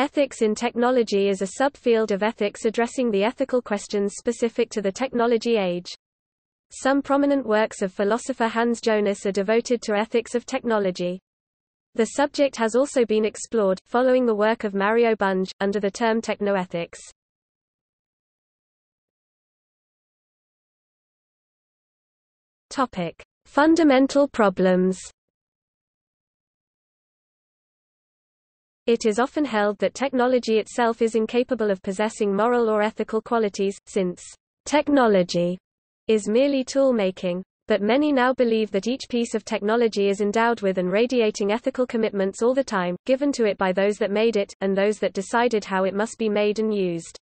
Ethics in technology is a subfield of ethics addressing the ethical questions specific to the technology age. Some prominent works of philosopher Hans Jonas are devoted to ethics of technology. The subject has also been explored, following the work of Mario Bunge, under the term technoethics. Topic: Fundamental problems. It is often held that technology itself is incapable of possessing moral or ethical qualities, since technology is merely tool-making. But many now believe that each piece of technology is endowed with and radiating ethical commitments all the time, given to it by those that made it, and those that decided how it must be made and used.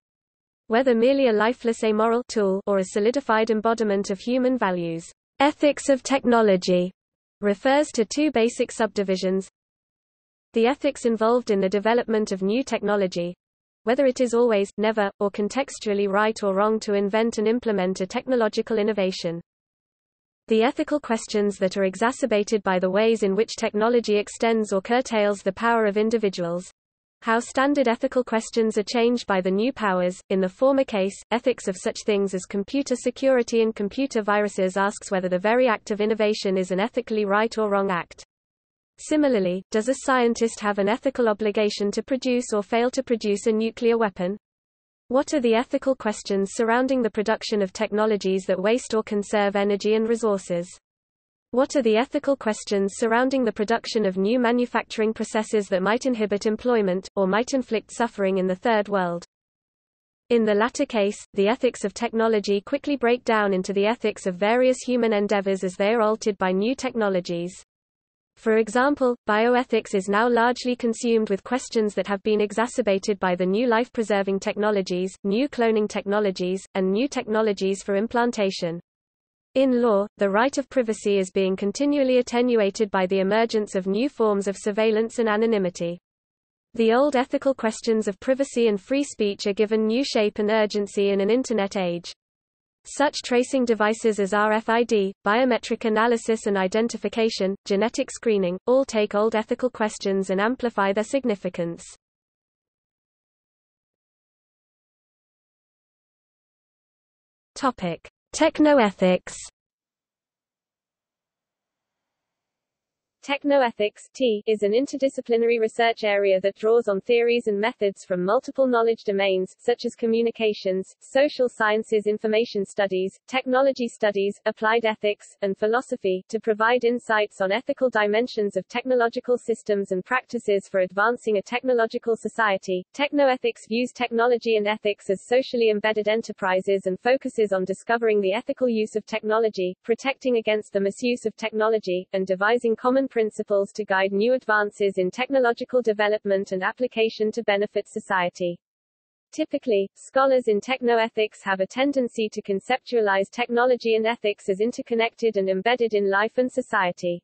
Whether merely a lifeless amoral tool or a solidified embodiment of human values. Ethics of technology refers to two basic subdivisions. The ethics involved in the development of new technology, whether it is always, never, or contextually right or wrong to invent and implement a technological innovation. The ethical questions that are exacerbated by the ways in which technology extends or curtails the power of individuals, how standard ethical questions are changed by the new powers. In the former case, ethics of such things as computer security and computer viruses asks whether the very act of innovation is an ethically right or wrong act. Similarly, does a scientist have an ethical obligation to produce or fail to produce a nuclear weapon? What are the ethical questions surrounding the production of technologies that waste or conserve energy and resources? What are the ethical questions surrounding the production of new manufacturing processes that might inhibit employment, or might inflict suffering in the Third World? In the latter case, the ethics of technology quickly break down into the ethics of various human endeavors as they are altered by new technologies. For example, bioethics is now largely consumed with questions that have been exacerbated by the new life-preserving technologies, new cloning technologies, and new technologies for implantation. In law, the right of privacy is being continually attenuated by the emergence of new forms of surveillance and anonymity. The old ethical questions of privacy and free speech are given new shape and urgency in an Internet age. Such tracing devices as RFID, biometric analysis and identification, genetic screening, all take old ethical questions and amplify their significance. Topic: Technoethics Technoethics T, is an interdisciplinary research area that draws on theories and methods from multiple knowledge domains, such as communications, social sciences information studies, technology studies, applied ethics, and philosophy, to provide insights on ethical dimensions of technological systems and practices for advancing a technological society. Technoethics views technology and ethics as socially embedded enterprises and focuses on discovering the ethical use of technology, protecting against the misuse of technology, and devising common principles to guide new advances in technological development and application to benefit society. Typically, scholars in technoethics have a tendency to conceptualize technology and ethics as interconnected and embedded in life and society.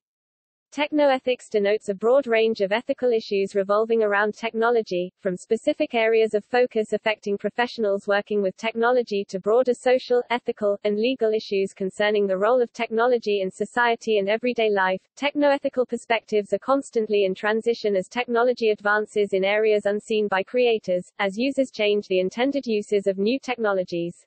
Technoethics denotes a broad range of ethical issues revolving around technology, from specific areas of focus affecting professionals working with technology to broader social, ethical, and legal issues concerning the role of technology in society and everyday life. Technoethical perspectives are constantly in transition as technology advances in areas unseen by creators, as users change the intended uses of new technologies.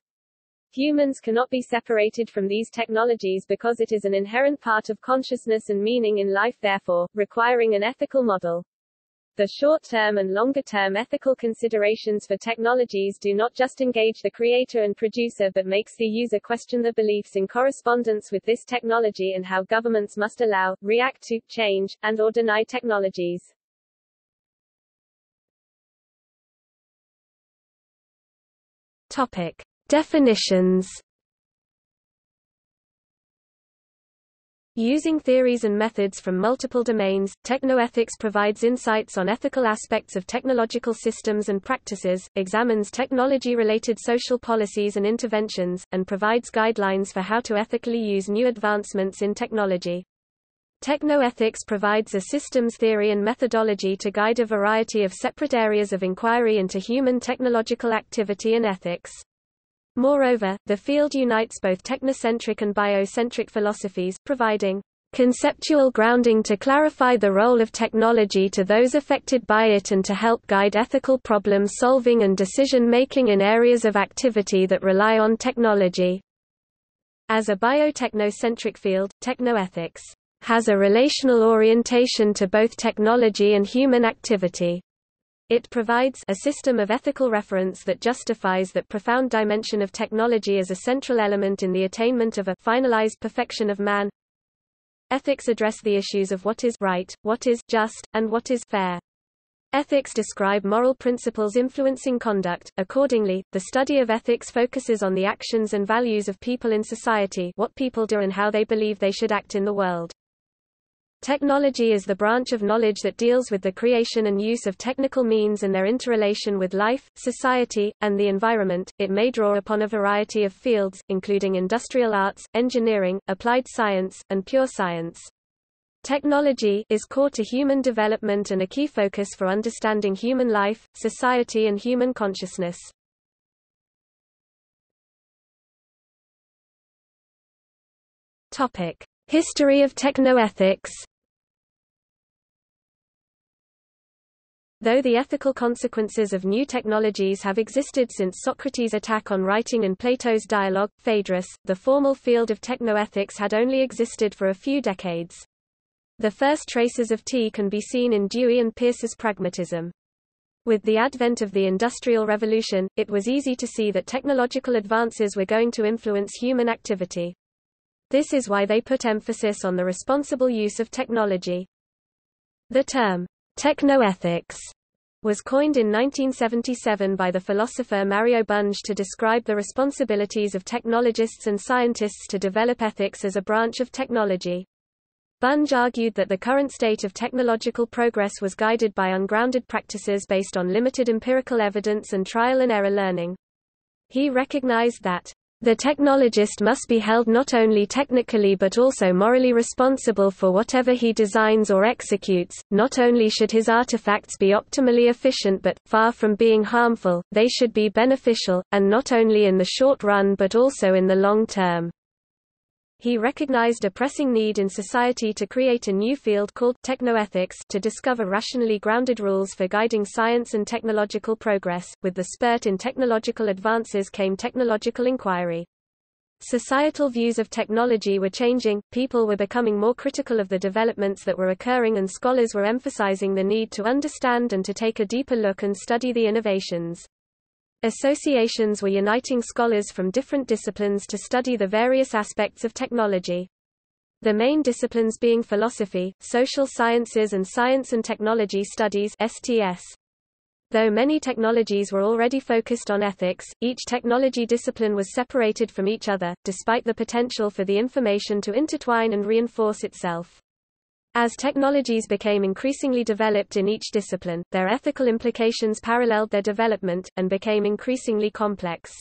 Humans cannot be separated from these technologies because it is an inherent part of consciousness and meaning in life therefore, requiring an ethical model. The short-term and longer-term ethical considerations for technologies do not just engage the creator and producer but makes the user question the beliefs in correspondence with this technology and how governments must allow, react to, change, and or deny technologies. Topic. Definitions Using theories and methods from multiple domains, technoethics provides insights on ethical aspects of technological systems and practices, examines technology-related social policies and interventions, and provides guidelines for how to ethically use new advancements in technology. Technoethics provides a systems theory and methodology to guide a variety of separate areas of inquiry into human technological activity and ethics. Moreover, the field unites both technocentric and biocentric philosophies, providing conceptual grounding to clarify the role of technology to those affected by it and to help guide ethical problem solving and decision-making in areas of activity that rely on technology. As a biotechnocentric field, technoethics has a relational orientation to both technology and human activity. It provides a system of ethical reference that justifies that profound dimension of technology as a central element in the attainment of a finalized perfection of man. Ethics address the issues of what is right, what is just, and what is fair. Ethics describe moral principles influencing conduct. Accordingly, the study of ethics focuses on the actions and values of people in society, what people do and how they believe they should act in the world. Technology is the branch of knowledge that deals with the creation and use of technical means and their interrelation with life, society, and the environment. It may draw upon a variety of fields, including industrial arts, engineering, applied science, and pure science. Technology is core to human development and a key focus for understanding human life, society and human consciousness. Topic: History of technoethics Though the ethical consequences of new technologies have existed since Socrates' attack on writing and Plato's dialogue, Phaedrus, the formal field of technoethics had only existed for a few decades. The first traces of T can be seen in Dewey and Peirce's pragmatism. With the advent of the Industrial Revolution, it was easy to see that technological advances were going to influence human activity. This is why they put emphasis on the responsible use of technology. The term, technoethics, was coined in 1977 by the philosopher Mario Bunge to describe the responsibilities of technologists and scientists to develop ethics as a branch of technology. Bunge argued that the current state of technological progress was guided by ungrounded practices based on limited empirical evidence and trial and error learning. He recognized that the technologist must be held not only technically but also morally responsible for whatever he designs or executes. Not only should his artifacts be optimally efficient but, far from being harmful, they should be beneficial, and not only in the short run but also in the long term. He recognized a pressing need in society to create a new field called technoethics to discover rationally grounded rules for guiding science and technological progress. With the spurt in technological advances came technological inquiry. Societal views of technology were changing, people were becoming more critical of the developments that were occurring and scholars were emphasizing the need to understand and to take a deeper look and study the innovations. Associations were uniting scholars from different disciplines to study the various aspects of technology. The main disciplines being philosophy, social sciences and science and technology studies STS. Though many technologies were already focused on ethics, each technology discipline was separated from each other, despite the potential for the information to intertwine and reinforce itself. As technologies became increasingly developed in each discipline, their ethical implications paralleled their development, and became increasingly complex.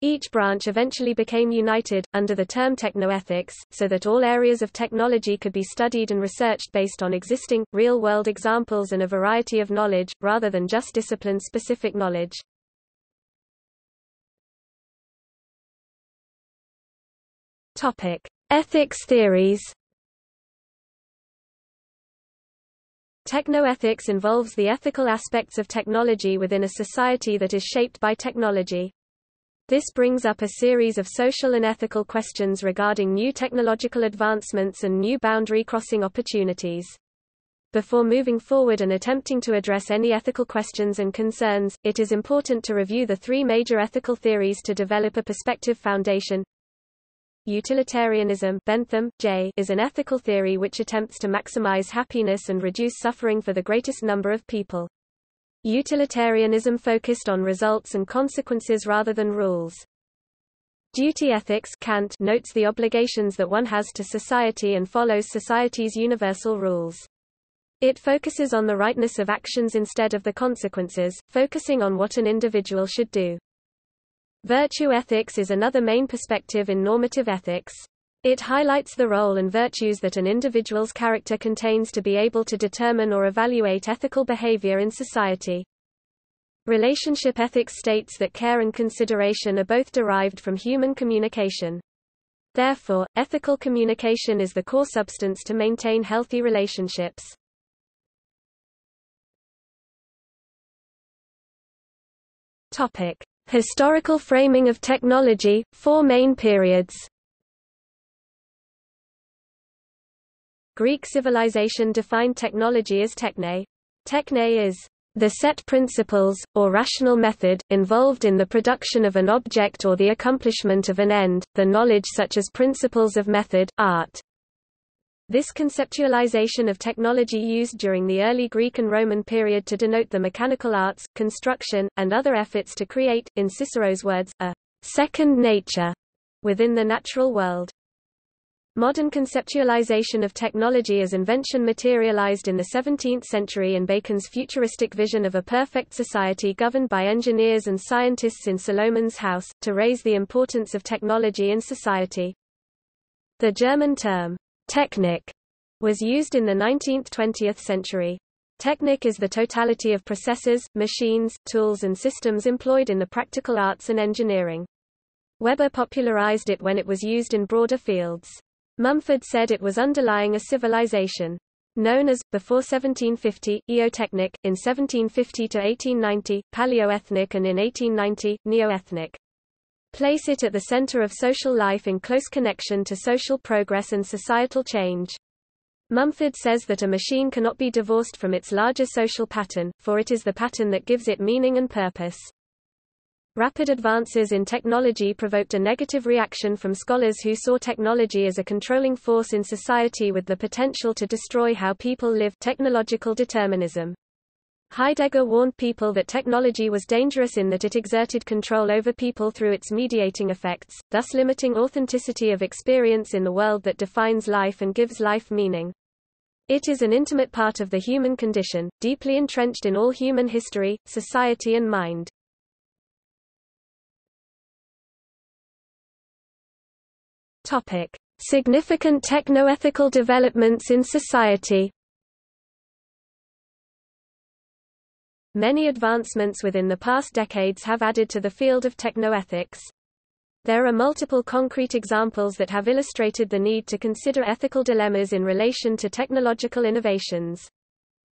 Each branch eventually became united, under the term technoethics, so that all areas of technology could be studied and researched based on existing, real-world examples and a variety of knowledge, rather than just discipline-specific knowledge. Ethics theories Technoethics involves the ethical aspects of technology within a society that is shaped by technology. This brings up a series of social and ethical questions regarding new technological advancements and new boundary crossing opportunities. Before moving forward and attempting to address any ethical questions and concerns, it is important to review the three major ethical theories to develop a perspective foundation. Utilitarianism Bentham, J. is an ethical theory which attempts to maximize happiness and reduce suffering for the greatest number of people. Utilitarianism focused on results and consequences rather than rules. Duty ethics Kant notes the obligations that one has to society and follows society's universal rules. It focuses on the rightness of actions instead of the consequences, focusing on what an individual should do. Virtue ethics is another main perspective in normative ethics. It highlights the role and virtues that an individual's character contains to be able to determine or evaluate ethical behavior in society. Relationship ethics states that care and consideration are both derived from human communication. Therefore, ethical communication is the core substance to maintain healthy relationships. Topic: Historical framing of technology, four main periods. Greek civilization defined technology as techne. Techne is the set principles, or rational method, involved in the production of an object or the accomplishment of an end, the knowledge such as principles of method, art. This conceptualization of technology used during the early Greek and Roman period to denote the mechanical arts, construction, and other efforts to create, in Cicero's words, a second nature within the natural world. Modern conceptualization of technology as invention materialized in the 17th century in Bacon's futuristic vision of a perfect society governed by engineers and scientists in Salomon's house, to raise the importance of technology in society. The German term, Technik, was used in the 19th–20th century. Technic is the totality of processes, machines, tools and systems employed in the practical arts and engineering. Weber popularized it when it was used in broader fields. Mumford said it was underlying a civilization known as, before 1750, Eotechnic, in 1750 to 1890, Paleotechnic and in 1890, Neotechnic. Place it at the center of social life in close connection to social progress and societal change. Mumford says that a machine cannot be divorced from its larger social pattern, for it is the pattern that gives it meaning and purpose. Rapid advances in technology provoked a negative reaction from scholars who saw technology as a controlling force in society with the potential to destroy how people live technological determinism. Heidegger warned people that technology was dangerous in that it exerted control over people through its mediating effects, thus limiting authenticity of experience in the world that defines life and gives life meaning. It is an intimate part of the human condition, deeply entrenched in all human history, society and mind. Topic: Significant technoethical developments in society. Many advancements within the past decades have added to the field of technoethics. There are multiple concrete examples that have illustrated the need to consider ethical dilemmas in relation to technological innovations.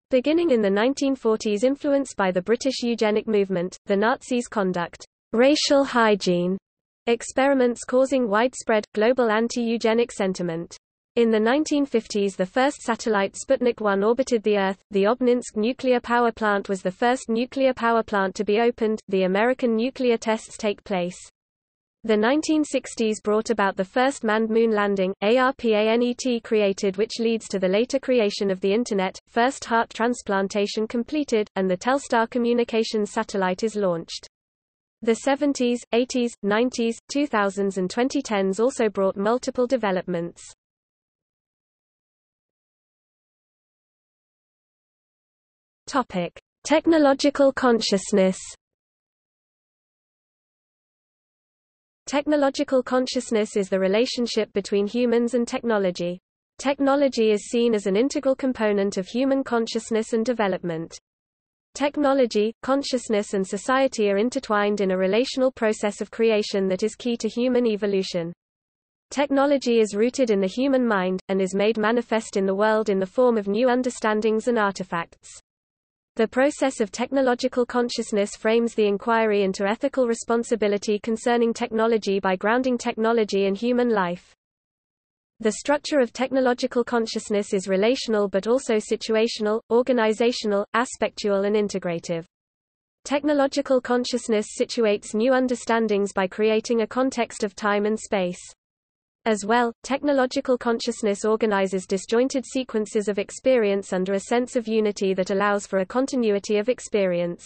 Beginning in the 1940s influenced by the British eugenic movement, the Nazis conduct racial hygiene experiments causing widespread, global anti-eugenic sentiment. In the 1950s the first satellite Sputnik 1 orbited the Earth, the Obninsk nuclear power plant was the first nuclear power plant to be opened, the American nuclear tests take place. The 1960s brought about the first manned moon landing, ARPANET created which leads to the later creation of the Internet, first heart transplantation completed, and the Telstar communications satellite is launched. The 70s, 80s, 90s, 2000s and 2010s also brought multiple developments. Topic: Technological consciousness. Technological consciousness is the relationship between humans and technology. Technology is seen as an integral component of human consciousness and development. Technology, consciousness and society are intertwined in a relational process of creation that is key to human evolution. Technology is rooted in the human mind, and is made manifest in the world in the form of new understandings and artifacts. The process of technological consciousness frames the inquiry into ethical responsibility concerning technology by grounding technology in human life. The structure of technological consciousness is relational but also situational, organizational, aspectual and integrative. Technological consciousness situates new understandings by creating a context of time and space. As well, technological consciousness organizes disjointed sequences of experience under a sense of unity that allows for a continuity of experience.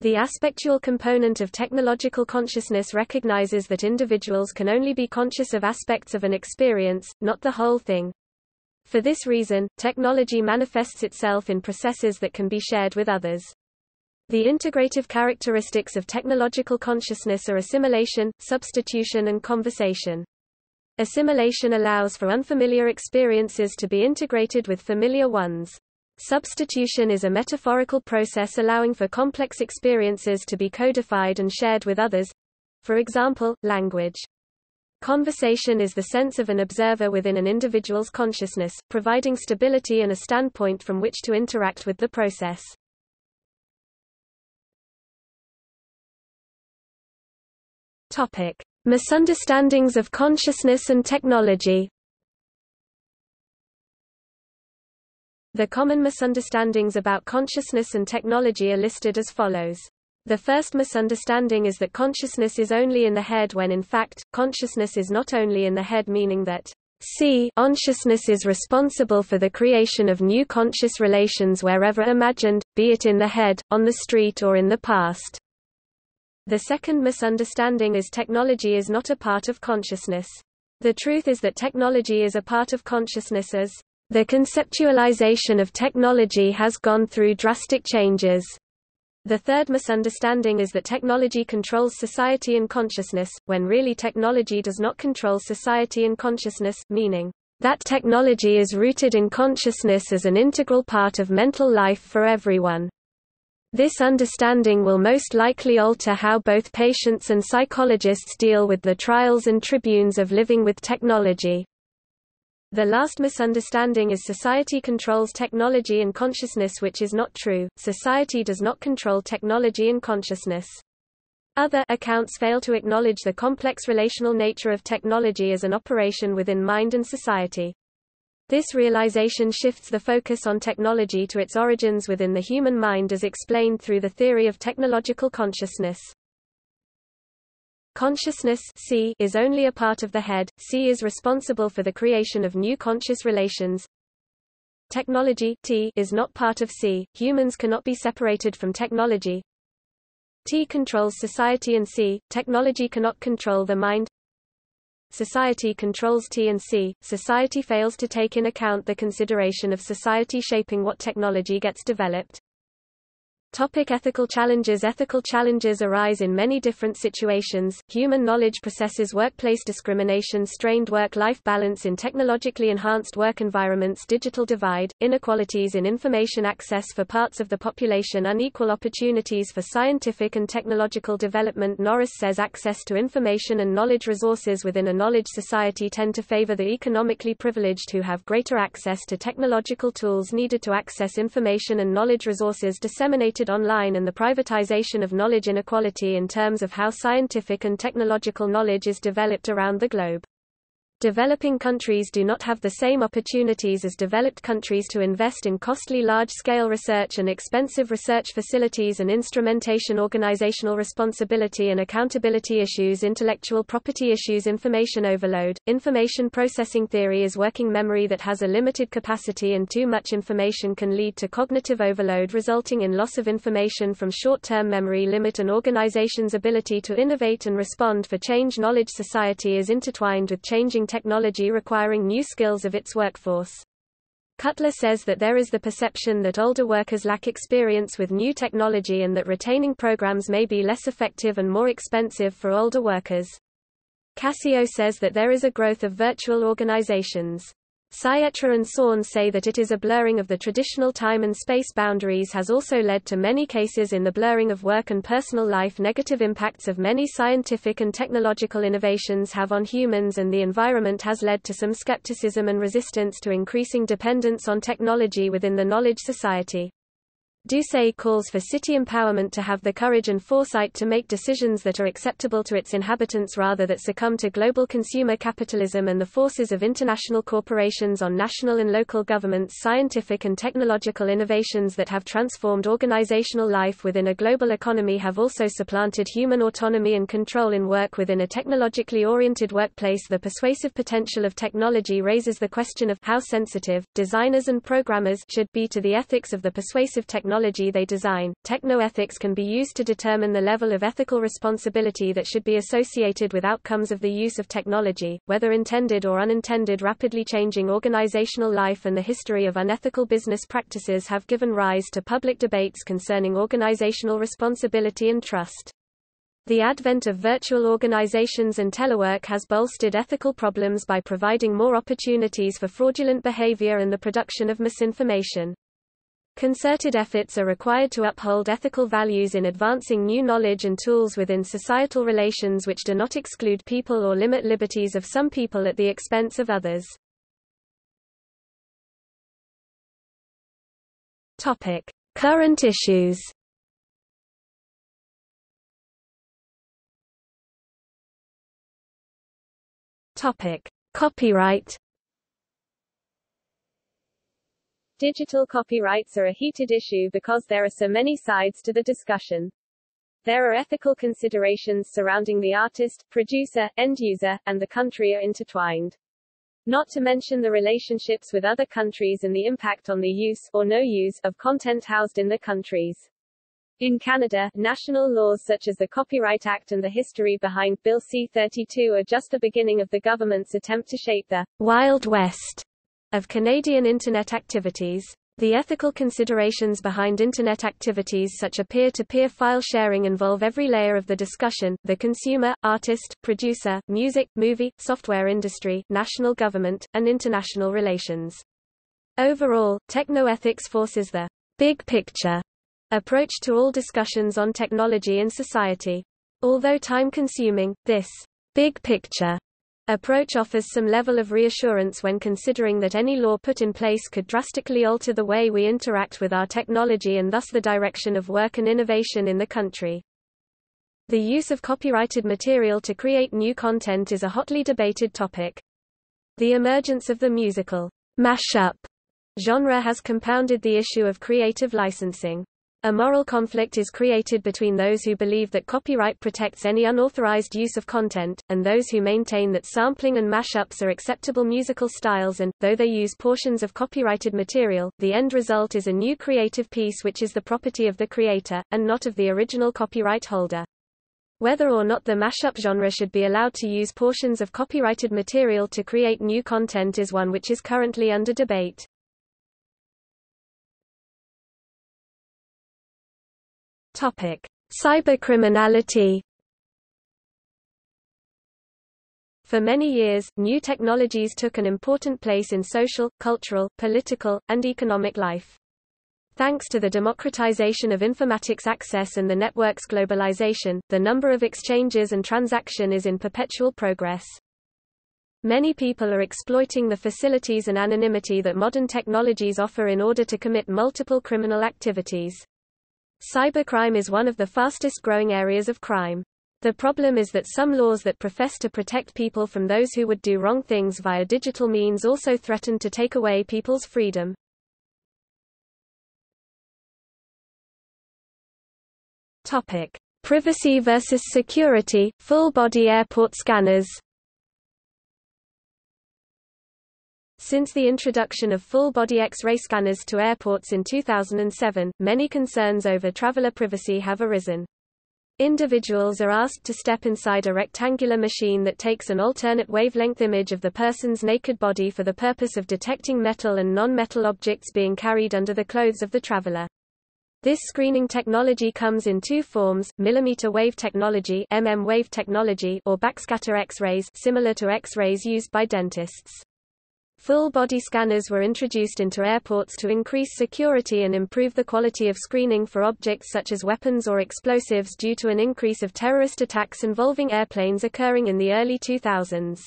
The aspectual component of technological consciousness recognizes that individuals can only be conscious of aspects of an experience, not the whole thing. For this reason, technology manifests itself in processes that can be shared with others. The integrative characteristics of technological consciousness are assimilation, substitution and conversation. Assimilation allows for unfamiliar experiences to be integrated with familiar ones. Substitution is a metaphorical process allowing for complex experiences to be codified and shared with others for example, language. Conversation is the sense of an observer within an individual's consciousness, providing stability and a standpoint from which to interact with the process. Topic: Misunderstandings of consciousness and technology. The common misunderstandings about consciousness and technology are listed as follows. The first misunderstanding is that consciousness is only in the head when in fact, consciousness is not only in the head meaning that C consciousness is responsible for the creation of new conscious relations wherever imagined, be it in the head, on the street or in the past. The second misunderstanding is technology is not a part of consciousness. The truth is that technology is a part of consciousness as the conceptualization of technology has gone through drastic changes. The third misunderstanding is that technology controls society and consciousness, when really technology does not control society and consciousness, meaning that technology is rooted in consciousness as an integral part of mental life for everyone. This understanding will most likely alter how both patients and psychologists deal with the trials and tribunes of living with technology. The last misunderstanding is society controls technology and consciousness which is not true, society does not control technology and consciousness. Other accounts fail to acknowledge the complex relational nature of technology as an operation within mind and society. This realization shifts the focus on technology to its origins within the human mind as explained through the theory of technological consciousness. Consciousness C is only a part of the head, C is responsible for the creation of new conscious relations. Technology T is not part of C, humans cannot be separated from technology. T controls society and C, technology cannot control the mind. Society controls T and C, society fails to take in account the consideration of society shaping what technology gets developed. Topic ethical challenges Ethical challenges arise in many different situations, human knowledge processes workplace discrimination strained work-life balance in technologically enhanced work environments digital divide, inequalities in information access for parts of the population unequal opportunities for scientific and technological development Norris says access to information and knowledge resources within a knowledge society tend to favor the economically privileged who have greater access to technological tools needed to access information and knowledge resources disseminated online and the privatization of knowledge inequality in terms of how scientific and technological knowledge is developed around the globe. Developing countries do not have the same opportunities as developed countries to invest in costly large-scale research and expensive research facilities and instrumentation organizational responsibility and accountability issues intellectual property issues information overload, information processing theory is working memory that has a limited capacity and too much information can lead to cognitive overload resulting in loss of information from short-term memory limit an organization's ability to innovate and respond for change knowledge society is intertwined with changing technology requiring new skills of its workforce. Cutler says that there is the perception that older workers lack experience with new technology and that retaining programs may be less effective and more expensive for older workers. Cascio says that there is a growth of virtual organizations. Sietra and Sorn say that it is a blurring of the traditional time and space boundaries has also led to many cases in the blurring of work and personal life negative impacts of many scientific and technological innovations have on humans and the environment has led to some skepticism and resistance to increasing dependence on technology within the knowledge society. Doucet calls for city empowerment to have the courage and foresight to make decisions that are acceptable to its inhabitants rather than succumb to global consumer capitalism and the forces of international corporations on national and local governments scientific and technological innovations that have transformed organizational life within a global economy have also supplanted human autonomy and control in work within a technologically oriented workplace. The persuasive potential of technology raises the question of how sensitive, designers and programmers should be to the ethics of the persuasive technology technology they design. Technoethics can be used to determine the level of ethical responsibility that should be associated with outcomes of the use of technology, whether intended or unintended. Rapidly changing organizational life and the history of unethical business practices have given rise to public debates concerning organizational responsibility and trust. The advent of virtual organizations and telework has bolstered ethical problems by providing more opportunities for fraudulent behavior and the production of misinformation. Concerted efforts are required to uphold ethical values in advancing new knowledge and tools within societal relations which do not exclude people or limit liberties of some people at the expense of others. Topic: Current issues. Topic: Copyright Digital copyrights are a heated issue because there are so many sides to the discussion. There are ethical considerations surrounding the artist, producer, end user, and the country are intertwined. Not to mention the relationships with other countries and the impact on the use, or no use, of content housed in the countries. In Canada, national laws such as the Copyright Act and the history behind Bill C-32 are just the beginning of the government's attempt to shape the Wild West of Canadian Internet activities. The ethical considerations behind Internet activities such as peer-to-peer -peer file sharing involve every layer of the discussion, the consumer, artist, producer, music, movie, software industry, national government, and international relations. Overall, technoethics forces the big picture approach to all discussions on technology and society. Although time-consuming, this big picture approach offers some level of reassurance when considering that any law put in place could drastically alter the way we interact with our technology and thus the direction of work and innovation in the country. The use of copyrighted material to create new content is a hotly debated topic. The emergence of the musical mashup genre has compounded the issue of creative licensing. A moral conflict is created between those who believe that copyright protects any unauthorized use of content, and those who maintain that sampling and mashups are acceptable musical styles and, though they use portions of copyrighted material, the end result is a new creative piece which is the property of the creator, and not of the original copyright holder. Whether or not the mashup genre should be allowed to use portions of copyrighted material to create new content is one which is currently under debate. Topic: Cybercriminality. For many years, new technologies took an important place in social, cultural, political, and economic life. Thanks to the democratization of informatics access and the network's globalization, the number of exchanges and transaction is in perpetual progress. Many people are exploiting the facilities and anonymity that modern technologies offer in order to commit multiple criminal activities. Cybercrime is one of the fastest growing areas of crime. The problem is that some laws that profess to protect people from those who would do wrong things via digital means also threaten to take away people's freedom. Topic: Privacy versus security, full-body airport scanners. Since the introduction of full-body X-ray scanners to airports in 2007, many concerns over traveler privacy have arisen. Individuals are asked to step inside a rectangular machine that takes an alternate wavelength image of the person's naked body for the purpose of detecting metal and non-metal objects being carried under the clothes of the traveler. This screening technology comes in two forms, millimeter wave technology, MM wave technology or backscatter X-rays similar to X-rays used by dentists. Full-body scanners were introduced into airports to increase security and improve the quality of screening for objects such as weapons or explosives due to an increase of terrorist attacks involving airplanes occurring in the early 2000s.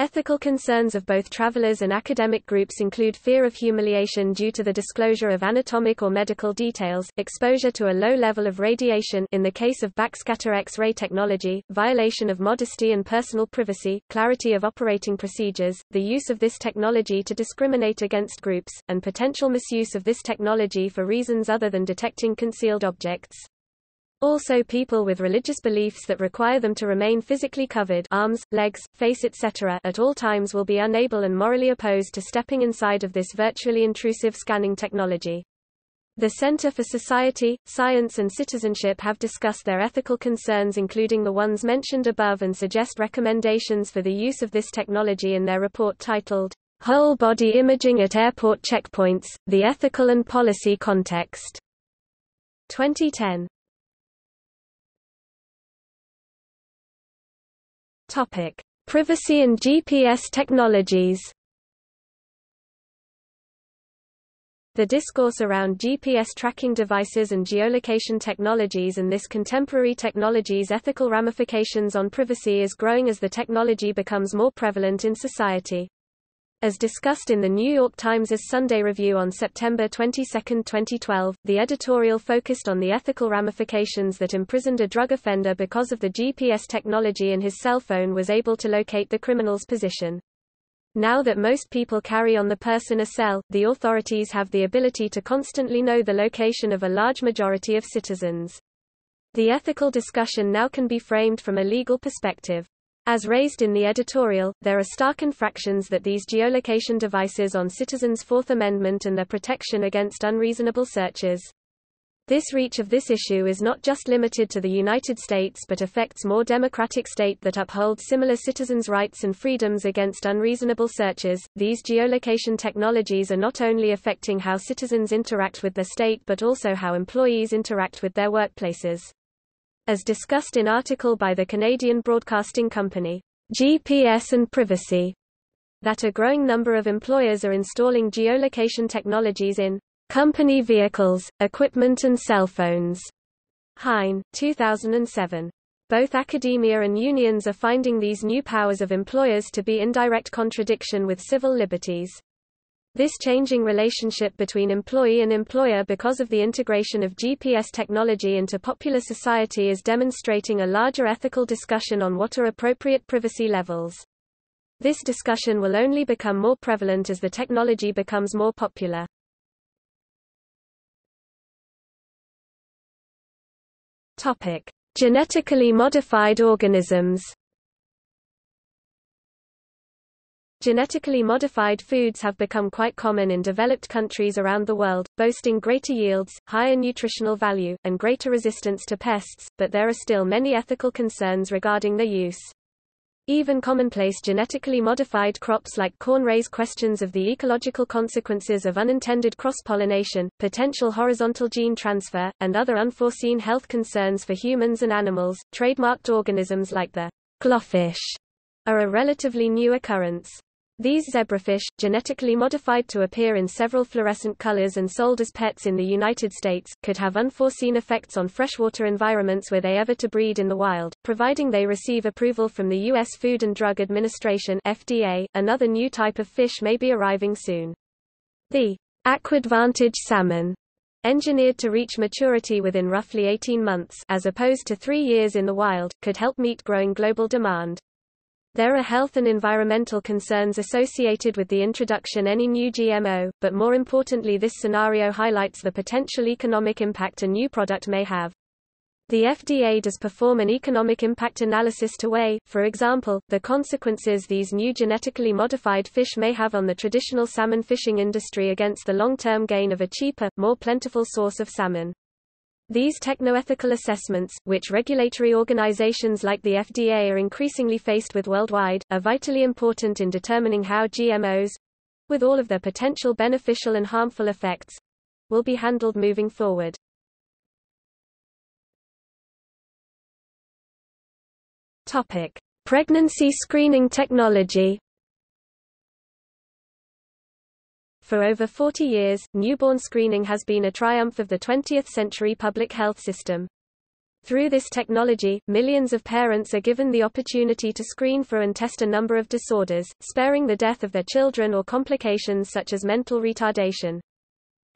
Ethical concerns of both travelers and academic groups include fear of humiliation due to the disclosure of anatomic or medical details, exposure to a low level of radiation in the case of backscatter X-ray technology, violation of modesty and personal privacy, clarity of operating procedures, the use of this technology to discriminate against groups, and potential misuse of this technology for reasons other than detecting concealed objects. Also people with religious beliefs that require them to remain physically covered arms, legs, face etc. at all times will be unable and morally opposed to stepping inside of this virtually intrusive scanning technology. The Center for Society, Science and Citizenship have discussed their ethical concerns including the ones mentioned above and suggest recommendations for the use of this technology in their report titled, Whole Body Imaging at Airport Checkpoints, The Ethical and Policy Context. 2010. Topic: Privacy and GPS technologies. The discourse around GPS tracking devices and geolocation technologies and this contemporary technology's ethical ramifications on privacy is growing as the technology becomes more prevalent in society. As discussed in the New York Times' Sunday Review on September 22, 2012, the editorial focused on the ethical ramifications that imprisoned a drug offender because of the GPS technology in his cell phone was able to locate the criminal's position. Now that most people carry on the person a cell, the authorities have the ability to constantly know the location of a large majority of citizens. The ethical discussion now can be framed from a legal perspective. As raised in the editorial, there are stark infractions that these geolocation devices on citizens' Fourth Amendment and their protection against unreasonable searches. This reach of this issue is not just limited to the United States but affects more democratic state that uphold similar citizens' rights and freedoms against unreasonable searches. These geolocation technologies are not only affecting how citizens interact with their state but also how employees interact with their workplaces. As discussed in article by the Canadian Broadcasting Company, GPS and Privacy, that a growing number of employers are installing geolocation technologies in Company Vehicles, Equipment and Cell Phones. Hein, 2007. Both academia and unions are finding these new powers of employers to be in direct contradiction with civil liberties. This changing relationship between employee and employer because of the integration of GPS technology into popular society is demonstrating a larger ethical discussion on what are appropriate privacy levels. This discussion will only become more prevalent as the technology becomes more popular. Topic: Genetically modified organisms. Genetically modified foods have become quite common in developed countries around the world, boasting greater yields, higher nutritional value, and greater resistance to pests, but there are still many ethical concerns regarding their use. Even commonplace genetically modified crops like corn raise questions of the ecological consequences of unintended cross-pollination, potential horizontal gene transfer, and other unforeseen health concerns for humans and animals. Trademarked organisms like the glowfish are a relatively new occurrence. These zebrafish, genetically modified to appear in several fluorescent colors and sold as pets in the United States, could have unforeseen effects on freshwater environments were they ever to breed in the wild, providing they receive approval from the U.S. Food and Drug Administration FDA. Another new type of fish may be arriving soon. The Aquadvantage salmon engineered to reach maturity within roughly 18 months as opposed to three years in the wild, could help meet growing global demand. There are health and environmental concerns associated with the introduction any new GMO, but more importantly this scenario highlights the potential economic impact a new product may have. The FDA does perform an economic impact analysis to weigh, for example, the consequences these new genetically modified fish may have on the traditional salmon fishing industry against the long-term gain of a cheaper, more plentiful source of salmon. These technoethical assessments, which regulatory organizations like the FDA are increasingly faced with worldwide, are vitally important in determining how GMOs with all of their potential beneficial and harmful effects will be handled moving forward. Topic: Pregnancy screening technology For over 40 years, newborn screening has been a triumph of the 20th-century public health system. Through this technology, millions of parents are given the opportunity to screen for and test a number of disorders, sparing the death of their children or complications such as mental retardation.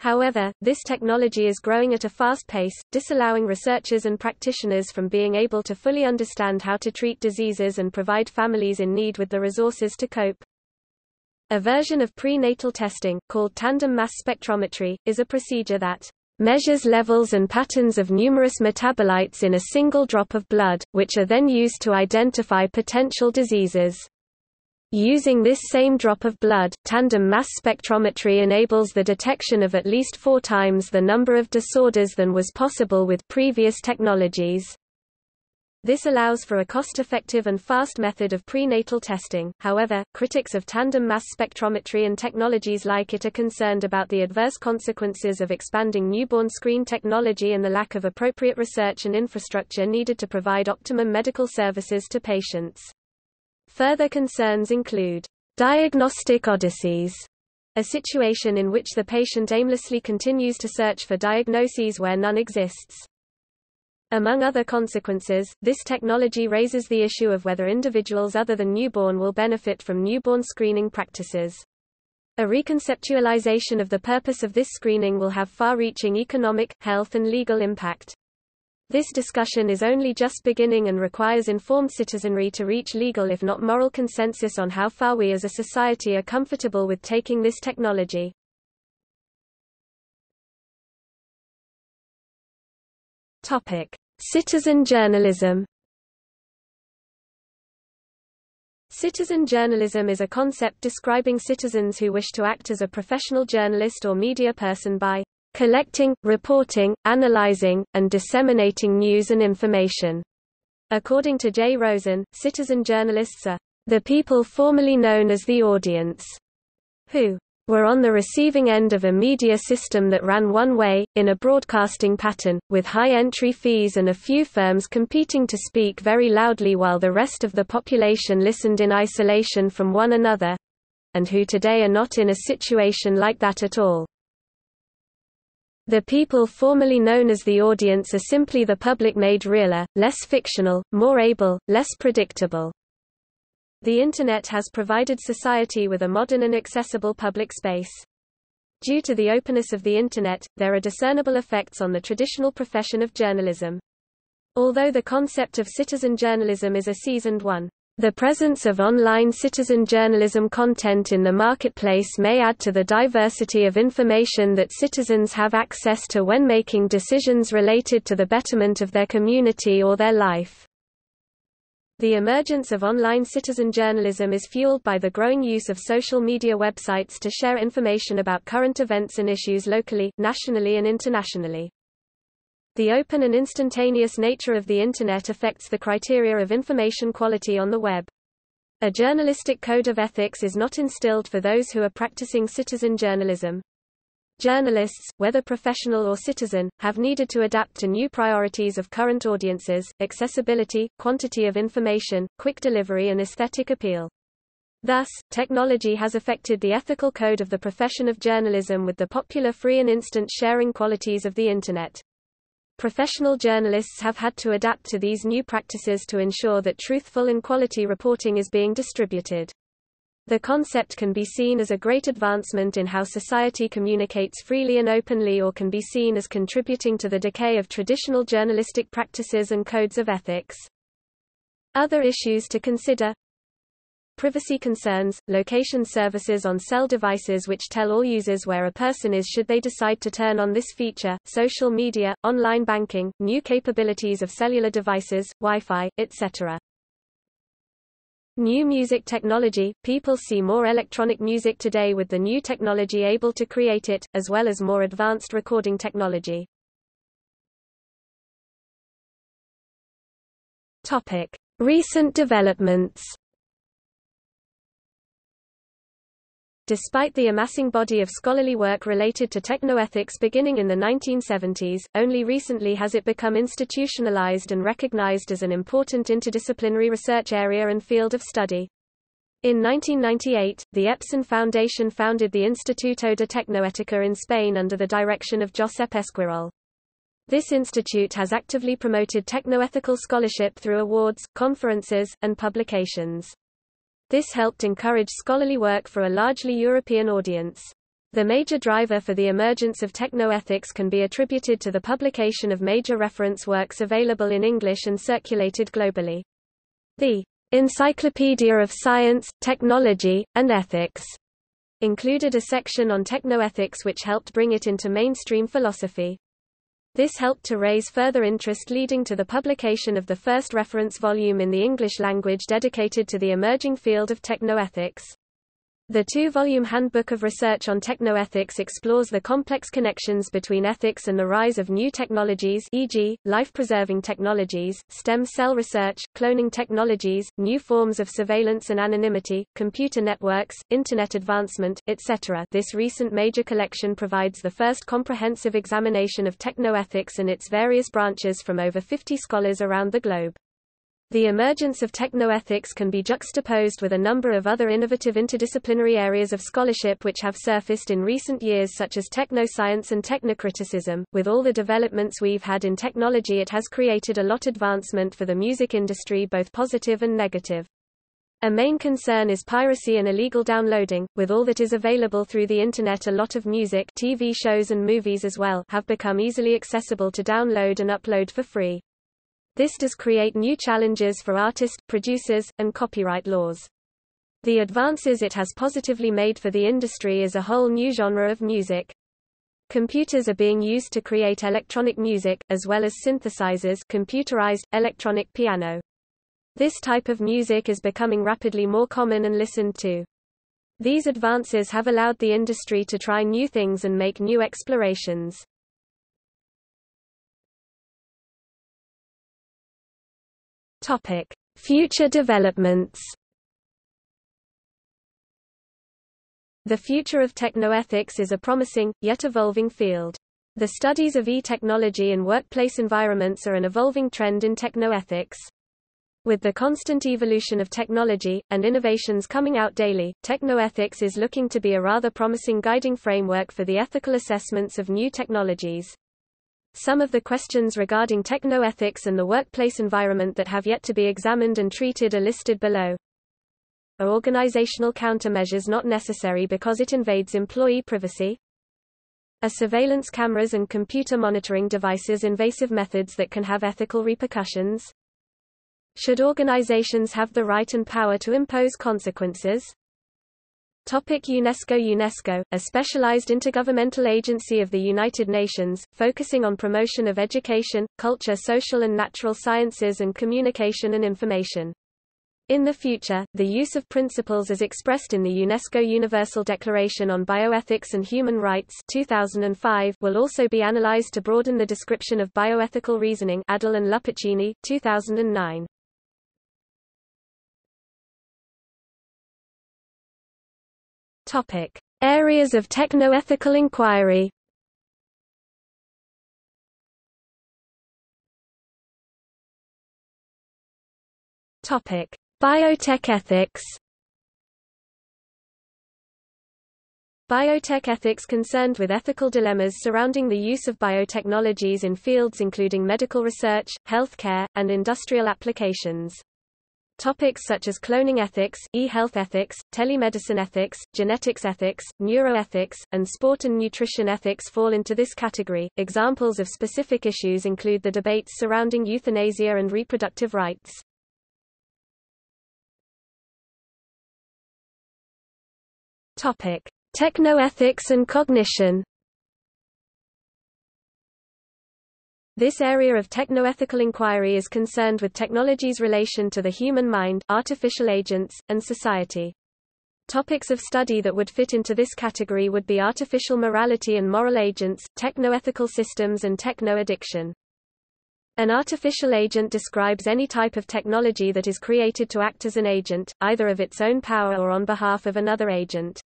However, this technology is growing at a fast pace, disallowing researchers and practitioners from being able to fully understand how to treat diseases and provide families in need with the resources to cope. A version of prenatal testing, called tandem mass spectrometry, is a procedure that measures levels and patterns of numerous metabolites in a single drop of blood, which are then used to identify potential diseases. Using this same drop of blood, tandem mass spectrometry enables the detection of at least four times the number of disorders than was possible with previous technologies. This allows for a cost-effective and fast method of prenatal testing. However, critics of tandem mass spectrometry and technologies like it are concerned about the adverse consequences of expanding newborn screen technology and the lack of appropriate research and infrastructure needed to provide optimum medical services to patients. Further concerns include diagnostic odysseys a situation in which the patient aimlessly continues to search for diagnoses where none exists. Among other consequences, this technology raises the issue of whether individuals other than newborn will benefit from newborn screening practices. A reconceptualization of the purpose of this screening will have far-reaching economic, health and legal impact. This discussion is only just beginning and requires informed citizenry to reach legal if not moral consensus on how far we as a society are comfortable with taking this technology. Topic: Citizen journalism. Citizen journalism is a concept describing citizens who wish to act as a professional journalist or media person by collecting, reporting, analyzing, and disseminating news and information. According to Jay Rosen, citizen journalists are the people formerly known as the audience, who were on the receiving end of a media system that ran one way, in a broadcasting pattern, with high entry fees and a few firms competing to speak very loudly while the rest of the population listened in isolation from one another and who today are not in a situation like that at all. The people formerly known as the audience are simply the public made realer, less fictional, more able, less predictable. The Internet has provided society with a modern and accessible public space. Due to the openness of the Internet, there are discernible effects on the traditional profession of journalism. Although the concept of citizen journalism is a seasoned one, the presence of online citizen journalism content in the marketplace may add to the diversity of information that citizens have access to when making decisions related to the betterment of their community or their life. The emergence of online citizen journalism is fueled by the growing use of social media websites to share information about current events and issues locally, nationally and internationally. The open and instantaneous nature of the Internet affects the criteria of information quality on the web. A journalistic code of ethics is not instilled for those who are practicing citizen journalism. Journalists, whether professional or citizen, have needed to adapt to new priorities of current audiences, accessibility, quantity of information, quick delivery and aesthetic appeal. Thus, technology has affected the ethical code of the profession of journalism with the popular free and instant sharing qualities of the Internet. Professional journalists have had to adapt to these new practices to ensure that truthful and quality reporting is being distributed. The concept can be seen as a great advancement in how society communicates freely and openly or can be seen as contributing to the decay of traditional journalistic practices and codes of ethics. Other issues to consider Privacy concerns, location services on cell devices which tell all users where a person is should they decide to turn on this feature, social media, online banking, new capabilities of cellular devices, Wi-Fi, etc. New music technology – People see more electronic music today with the new technology able to create it, as well as more advanced recording technology. Recent developments Despite the amassing body of scholarly work related to technoethics beginning in the 1970s, only recently has it become institutionalized and recognized as an important interdisciplinary research area and field of study. In 1998, the Epson Foundation founded the Instituto de Tecnoética in Spain under the direction of Josep Esquirol. This institute has actively promoted technoethical scholarship through awards, conferences, and publications. This helped encourage scholarly work for a largely European audience. The major driver for the emergence of technoethics can be attributed to the publication of major reference works available in English and circulated globally. The Encyclopedia of Science, Technology, and Ethics included a section on technoethics which helped bring it into mainstream philosophy. This helped to raise further interest leading to the publication of the first reference volume in the English language dedicated to the emerging field of technoethics. The two-volume Handbook of Research on Technoethics explores the complex connections between ethics and the rise of new technologies e.g., life-preserving technologies, stem cell research, cloning technologies, new forms of surveillance and anonymity, computer networks, Internet advancement, etc. This recent major collection provides the first comprehensive examination of technoethics and its various branches from over 50 scholars around the globe. The emergence of technoethics can be juxtaposed with a number of other innovative interdisciplinary areas of scholarship which have surfaced in recent years such as technoscience and technocriticism. With all the developments we've had in technology it has created a lot advancement for the music industry both positive and negative. A main concern is piracy and illegal downloading. With all that is available through the internet, a lot of music, TV shows and movies as well have become easily accessible to download and upload for free. This does create new challenges for artists, producers, and copyright laws. The advances it has positively made for the industry is a whole new genre of music. Computers are being used to create electronic music, as well as synthesizers computerized, electronic piano. This type of music is becoming rapidly more common and listened to. These advances have allowed the industry to try new things and make new explorations. Topic: Future developments. The future of technoethics is a promising, yet evolving field. The studies of e-technology in workplace environments are an evolving trend in technoethics. With the constant evolution of technology, and innovations coming out daily, technoethics is looking to be a rather promising guiding framework for the ethical assessments of new technologies. Some of the questions regarding technoethics and the workplace environment that have yet to be examined and treated are listed below. Are organizational countermeasures not necessary because it invades employee privacy? Are surveillance cameras and computer monitoring devices invasive methods that can have ethical repercussions? Should organizations have the right and power to impose consequences? UNESCO UNESCO, a specialized intergovernmental agency of the United Nations, focusing on promotion of education, culture social and natural sciences and communication and information. In the future, the use of principles as expressed in the UNESCO Universal Declaration on Bioethics and Human Rights 2005 will also be analyzed to broaden the description of bioethical reasoning Adel and Lupacchini 2009. Topic: Areas of technoethical inquiry. Topic: Biotech ethics. Biotech ethics concerned with ethical dilemmas surrounding the use of biotechnologies in fields including medical research, healthcare, and industrial applications. Topics such as cloning ethics, e-health ethics, telemedicine ethics, genetics ethics, neuroethics, and sport and nutrition ethics fall into this category. Examples of specific issues include the debates surrounding euthanasia and reproductive rights. Topic: Technoethics and cognition. This area of technoethical inquiry is concerned with technology's relation to the human mind, artificial agents, and society. Topics of study that would fit into this category would be artificial morality and moral agents, technoethical systems and techno-addiction. An artificial agent describes any type of technology that is created to act as an agent, either of its own power or on behalf of another agent.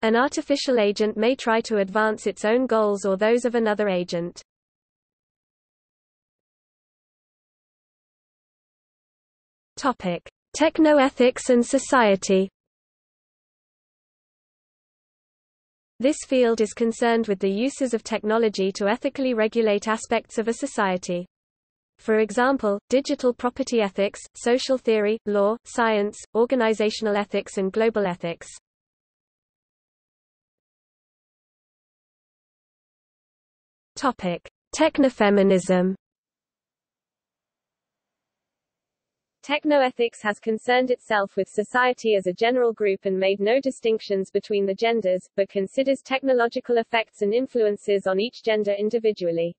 An artificial agent may try to advance its own goals or those of another agent. Topic: Technoethics and society. This field is concerned with the uses of technology to ethically regulate aspects of a society. For example, digital property ethics, social theory, law, science, organizational ethics and global ethics. Topic: Technofeminism. Technoethics has concerned itself with society as a general group and made no distinctions between the genders, but considers technological effects and influences on each gender individually.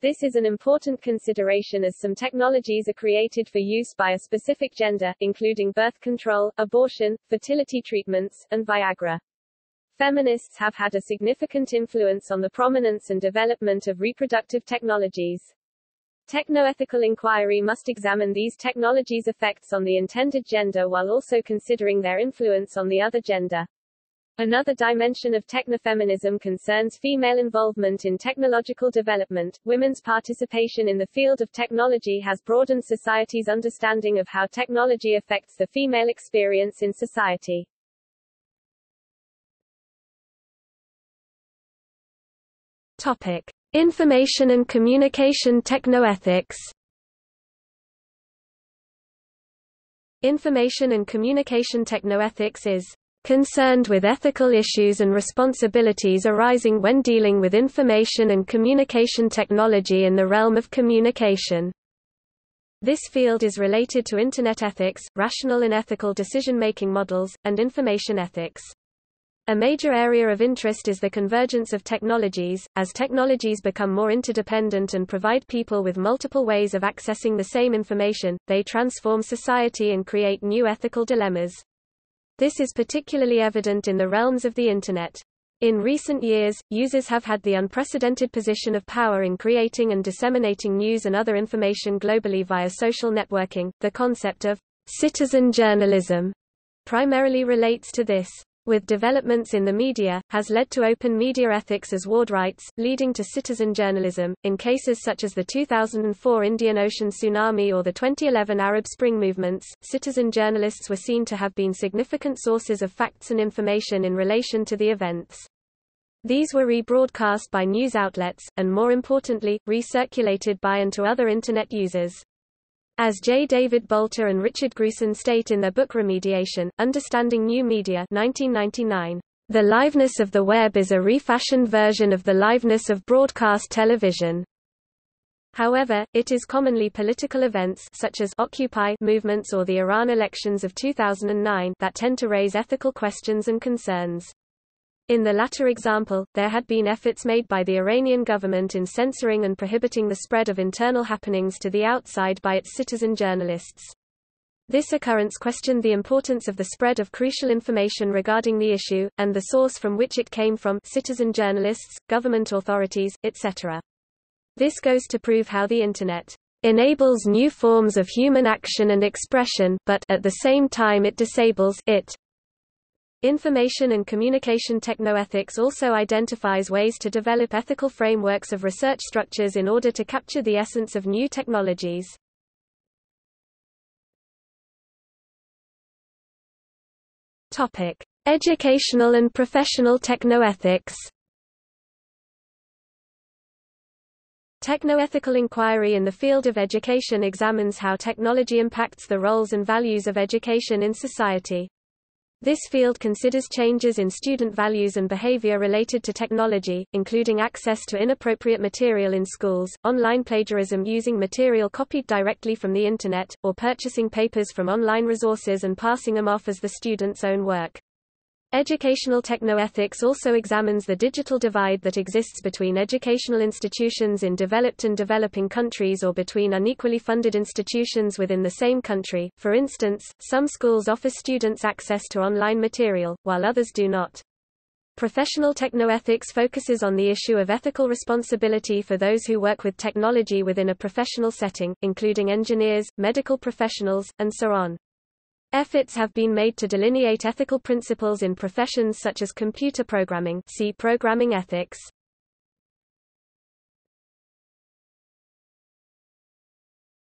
This is an important consideration as some technologies are created for use by a specific gender, including birth control, abortion, fertility treatments, and Viagra. Feminists have had a significant influence on the prominence and development of reproductive technologies. Technoethical inquiry must examine these technologies' effects on the intended gender while also considering their influence on the other gender. Another dimension of technofeminism concerns female involvement in technological development. Women's participation in the field of technology has broadened society's understanding of how technology affects the female experience in society. Topic: Information and communication technoethics. Information and communication technoethics is concerned with ethical issues and responsibilities arising when dealing with information and communication technology in the realm of communication. This field is related to Internet ethics, rational and ethical decision-making models, and information ethics. A major area of interest is the convergence of technologies. As technologies become more interdependent and provide people with multiple ways of accessing the same information, they transform society and create new ethical dilemmas. This is particularly evident in the realms of the Internet. In recent years, users have had the unprecedented position of power in creating and disseminating news and other information globally via social networking. The concept of citizen journalism primarily relates to this with developments in the media, has led to open media ethics as ward rights, leading to citizen journalism. In cases such as the 2004 Indian Ocean tsunami or the 2011 Arab Spring movements, citizen journalists were seen to have been significant sources of facts and information in relation to the events. These were rebroadcast by news outlets, and more importantly, recirculated by and to other Internet users. As J. David Bolter and Richard Grusin state in their book Remediation, Understanding New Media 1999, the liveness of the web is a refashioned version of the liveness of broadcast television. However, it is commonly political events such as Occupy movements or the Iran elections of 2009 that tend to raise ethical questions and concerns. In the latter example, there had been efforts made by the Iranian government in censoring and prohibiting the spread of internal happenings to the outside by its citizen journalists. This occurrence questioned the importance of the spread of crucial information regarding the issue, and the source from which it came from citizen journalists, government authorities, etc. This goes to prove how the Internet enables new forms of human action and expression but at the same time it disables it Information and communication technoethics also identifies ways to develop ethical frameworks of research structures in order to capture the essence of new technologies. Topic: Educational and professional technoethics. Technoethical inquiry in the field of education examines how technology impacts the roles and values of education in society. This field considers changes in student values and behavior related to technology, including access to inappropriate material in schools, online plagiarism using material copied directly from the Internet, or purchasing papers from online resources and passing them off as the student's own work. Educational technoethics also examines the digital divide that exists between educational institutions in developed and developing countries or between unequally funded institutions within the same country. For instance, some schools offer students access to online material, while others do not. Professional technoethics focuses on the issue of ethical responsibility for those who work with technology within a professional setting, including engineers, medical professionals, and so on. Efforts have been made to delineate ethical principles in professions such as computer programming see programming ethics.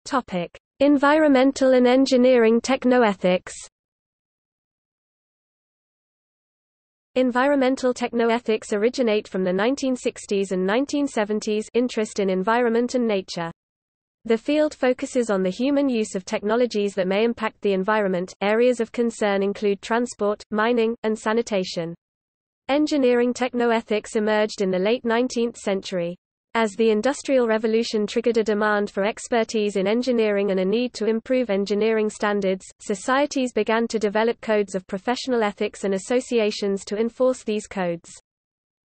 Topic: Environmental and engineering technoethics. Environmental technoethics originate from the 1960s and 1970s interest in environment and nature. The field focuses on the human use of technologies that may impact the environment. Areas of concern include transport, mining, and sanitation. Engineering technoethics emerged in the late 19th century. As the Industrial Revolution triggered a demand for expertise in engineering and a need to improve engineering standards, societies began to develop codes of professional ethics and associations to enforce these codes.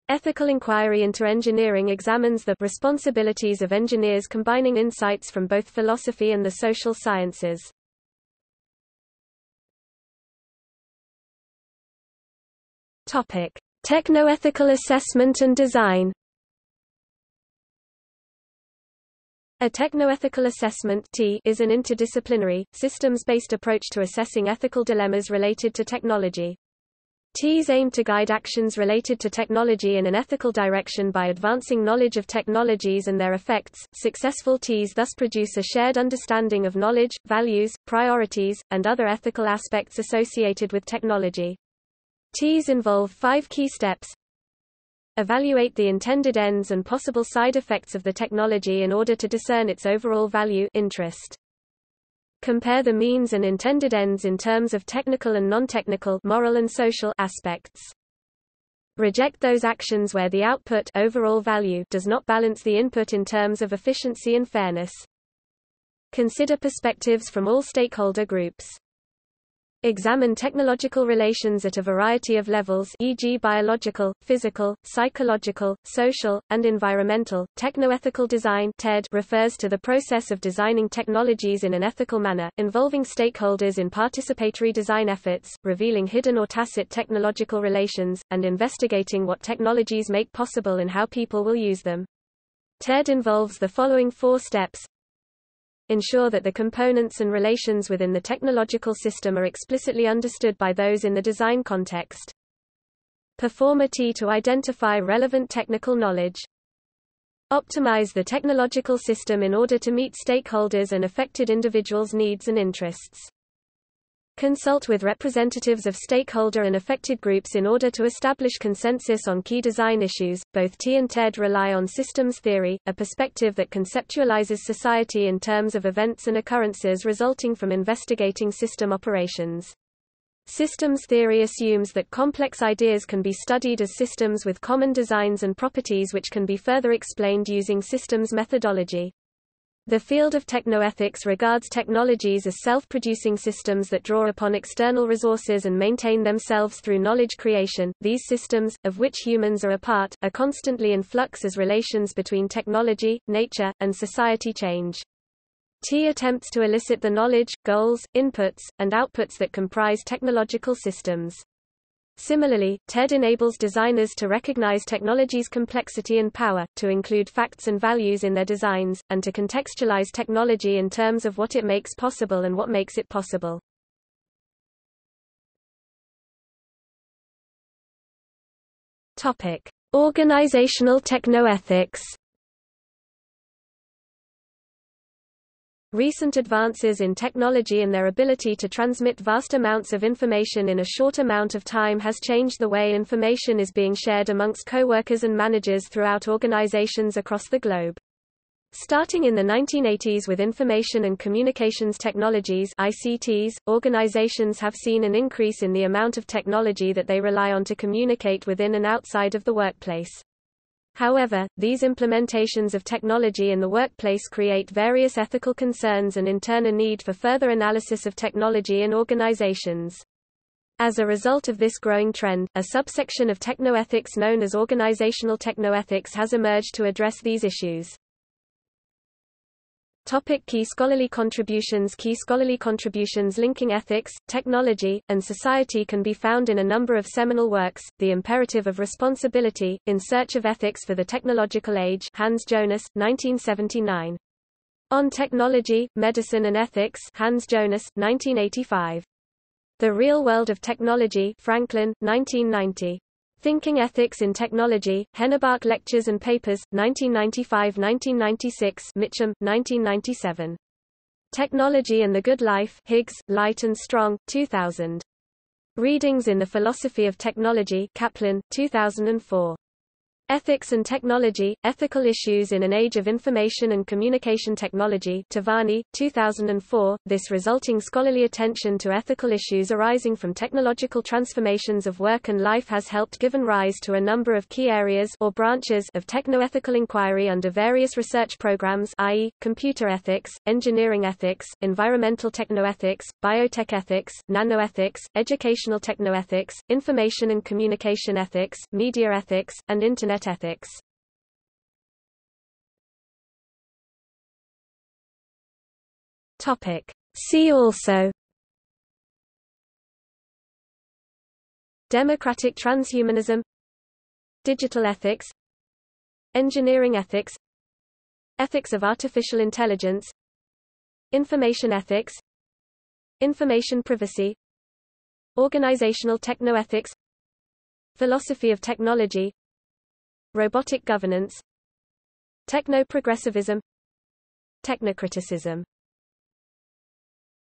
Ethical inquiry into engineering examines the responsibilities of engineers combining insights from both philosophy and the social sciences. Topic: Technoethical assessment and design. A technoethical assessment T is an interdisciplinary, systems-based approach to assessing ethical dilemmas related to technology. Ts aim to guide actions related to technology in an ethical direction by advancing knowledge of technologies and their effects. Successful Ts thus produce a shared understanding of knowledge, values, priorities, and other ethical aspects associated with technology. Ts involve five key steps. Evaluate the intended ends and possible side effects of the technology in order to discern its overall value interest. Compare the means and intended ends in terms of technical and non-technical moral and social aspects. Reject those actions where the output overall value does not balance the input in terms of efficiency and fairness. Consider perspectives from all stakeholder groups. Examine technological relations at a variety of levels e.g. biological, physical, psychological, social, and environmental. Technoethical design TED refers to the process of designing technologies in an ethical manner, involving stakeholders in participatory design efforts, revealing hidden or tacit technological relations, and investigating what technologies make possible and how people will use them. TED involves the following four steps ensure that the components and relations within the technological system are explicitly understood by those in the design context. Perform a T to identify relevant technical knowledge. Optimize the technological system in order to meet stakeholders and affected individuals' needs and interests. Consult with representatives of stakeholder and affected groups in order to establish consensus on key design issues. Both T and TED rely on systems theory, a perspective that conceptualizes society in terms of events and occurrences resulting from investigating system operations. Systems theory assumes that complex ideas can be studied as systems with common designs and properties which can be further explained using systems methodology. The field of technoethics regards technologies as self-producing systems that draw upon external resources and maintain themselves through knowledge creation. These systems, of which humans are a part, are constantly in flux as relations between technology, nature, and society change. T attempts to elicit the knowledge, goals, inputs, and outputs that comprise technological systems. Similarly, TED enables designers to recognize technology's complexity and power, to include facts and values in their designs, and to contextualize technology in terms of what it makes possible and what makes it possible. Topic: Organizational technoethics. Recent advances in technology and their ability to transmit vast amounts of information in a short amount of time has changed the way information is being shared amongst co-workers and managers throughout organizations across the globe. Starting in the 1980s with information and communications technologies ICTs, organizations have seen an increase in the amount of technology that they rely on to communicate within and outside of the workplace. However, these implementations of technology in the workplace create various ethical concerns and in turn a need for further analysis of technology in organizations. As a result of this growing trend, a subsection of technoethics known as organizational technoethics has emerged to address these issues. Topic key scholarly contributions Key scholarly contributions linking ethics, technology, and society can be found in a number of seminal works, The Imperative of Responsibility, In Search of Ethics for the Technological Age Hans Jonas, 1979. On Technology, Medicine and Ethics Hans Jonas, 1985. The Real World of Technology Franklin, 1990. Thinking Ethics in Technology, Hennebach Lectures and Papers, 1995–1996 Mitcham, 1997. Technology and the Good Life Higgs, Light and Strong, 2000. Readings in the Philosophy of Technology Kaplan, 2004. Ethics and Technology, Ethical Issues in an Age of Information and Communication Technology Tavani, 2004. This resulting scholarly attention to ethical issues arising from technological transformations of work and life has helped given rise to a number of key areas or branches of technoethical inquiry under various research programs i.e., computer ethics, engineering ethics, environmental technoethics, biotech ethics, nanoethics, educational technoethics, information and communication ethics, media ethics, and internet ethics. Topic. See also. Democratic transhumanism. Digital ethics. Engineering ethics. Ethics of artificial intelligence. Information ethics. Information privacy. Organizational technoethics. Philosophy of technology Robotic governance Techno-progressivism Technocriticism